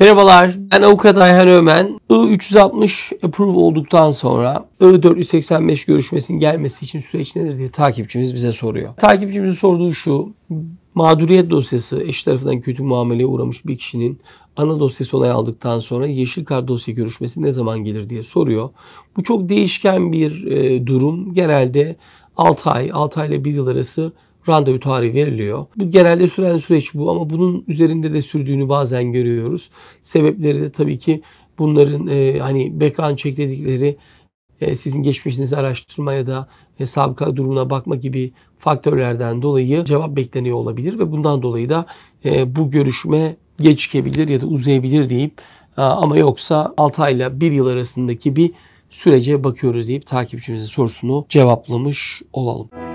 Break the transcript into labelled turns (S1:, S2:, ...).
S1: Merhabalar, ben avukat Ayhan Ömen. I-360 approve olduktan sonra I-485 görüşmesinin gelmesi için süreç nedir diye takipçimiz bize soruyor. Takipçimizin sorduğu şu, mağduriyet dosyası eş tarafından kötü muameleye uğramış bir kişinin ana dosyası onay aldıktan sonra yeşil kart dosya görüşmesi ne zaman gelir diye soruyor. Bu çok değişken bir e, durum. Genelde 6 ay, 6 ay ile 1 yıl arası randevu tarihi veriliyor. Bu genelde süren süreç bu ama bunun üzerinde de sürdüğünü bazen görüyoruz. Sebepleri de tabii ki bunların e, hani background check dedikleri e, sizin geçmişinizi araştırma ya da e, sabıka durumuna bakma gibi faktörlerden dolayı cevap bekleniyor olabilir ve bundan dolayı da e, bu görüşme gecikebilir ya da uzayabilir deyip e, ama yoksa 6 ayla 1 yıl arasındaki bir sürece bakıyoruz deyip takipçimizin sorusunu cevaplamış olalım.